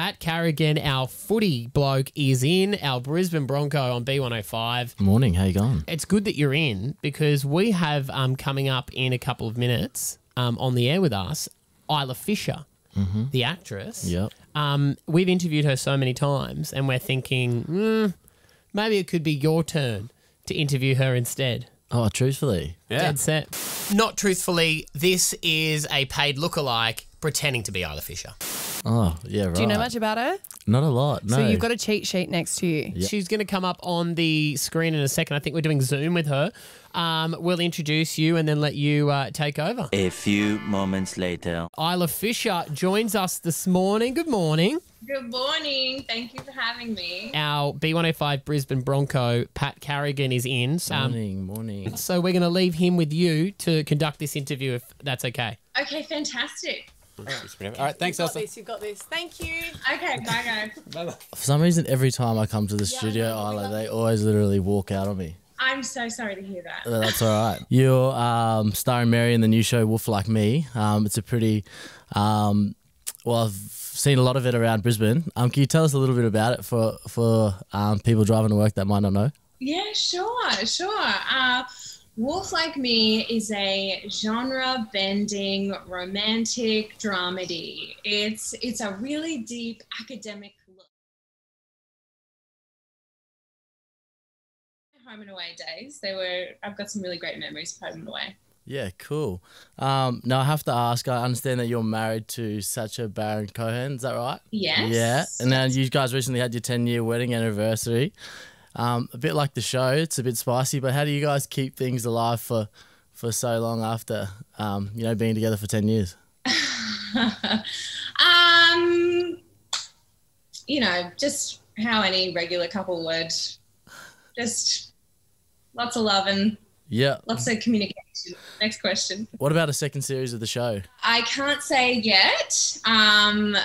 Pat Carrigan, our footy bloke, is in our Brisbane Bronco on B105. Morning, how you going? It's good that you're in because we have um, coming up in a couple of minutes um, on the air with us Isla Fisher, the actress. Yep. Um, we've interviewed her so many times, and we're thinking "Hmm, maybe it could be your turn to interview her instead. Oh, truthfully, Yeah. Dead set. Not truthfully, this is a paid lookalike pretending to be Isla Fisher. Oh yeah, right. Do you know much about her? Not a lot. No. So you've got a cheat sheet next to you. She's going to come up on the screen in a second. I think we're doing Zoom with her. Um, we'll introduce you and then let you uh, take over. A few moments later. Isla Fisher joins us this morning. Good morning. Good morning. Thank you for having me. Our B105 Brisbane Bronco, Pat Carrigan, is in. Um, morning, morning. so we're going to leave him with you to conduct this interview if that's okay. Okay, fantastic. All right, thanks, You've got Elsa. this. You've got this. Thank you. Okay, bye guys. For some reason, every time I come to the studio, Isla, love they always literally walk out on me. I'm so sorry to hear that. But that's all right. You're um, starring Mary in the new show Wolf Like Me. Um, it's a pretty, um, well, I've seen a lot of it around Brisbane. Um, can you tell us a little bit about it for for um, people driving to work that might not know? Yeah, sure, sure. Uh, Wolf Like Me is a genre bending romantic dramedy. It's it's a really deep academic look. Home and away days. They were I've got some really great memories of home and away. Yeah, cool. Um, now I have to ask. I understand that you're married to Sacha Baron Cohen. Is that right? Yes. Yeah, and now you guys recently had your 10 year wedding anniversary. Um, a bit like the show, it's a bit spicy, but how do you guys keep things alive for for so long after um, you know being together for 10 years? um, you know, just how any regular couple would. Just lots of love and Yeah. lots of communication. Next question. What about a second series of the show? I can't say yet. Um,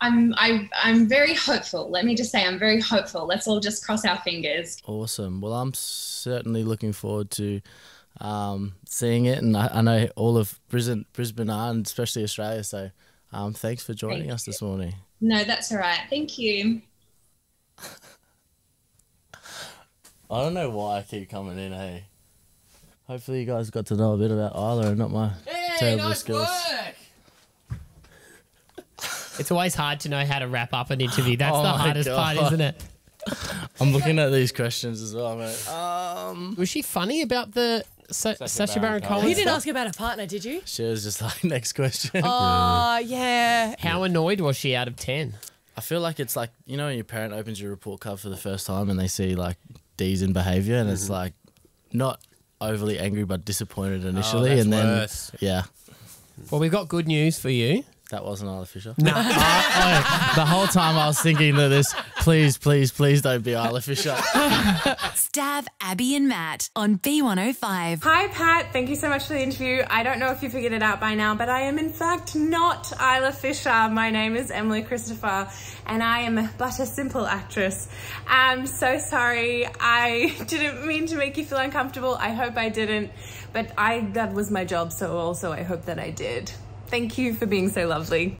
I'm I, I'm very hopeful. Let me just say I'm very hopeful. Let's all just cross our fingers. Awesome. Well, I'm certainly looking forward to um, seeing it, and I, I know all of Brisbane, Brisbane are, and especially Australia. So, um, thanks for joining Thank us this morning. No, that's all right. Thank you. I don't know why I keep coming in. Hey, hopefully you guys got to know a bit about Isla and not my terrible skills. It's always hard to know how to wrap up an interview. That's Oh the my hardest part, isn't it? I'm looking at these questions as well, mate. Um, Was she funny about the Sa- Sacha Baron Baron Cohen? Cohen. You didn't ask about a partner, did you? she was just like, next question. Oh, yeah. How annoyed was she out of 10? I feel like it's like you know when your parent opens your report card for the first time and they see like D's in behaviour and it's like not overly angry but disappointed initially that's and then worse. yeah Well, we've got good news for you. That wasn't Isla Fisher. No, the whole time I was thinking that this please please please don't be Isla Fisher. Stav Abby and Matt on B105. Hi, Pat. Thank you so much for the interview. I don't know if you figured it out by now, but I am in fact not Isla Fisher. My name is Emily Christopher, and I am but a simple actress. I'm so sorry. I didn't mean to make you feel uncomfortable. I hope I didn't, but I that was my job, so also I hope that I did. Thank you for being so lovely.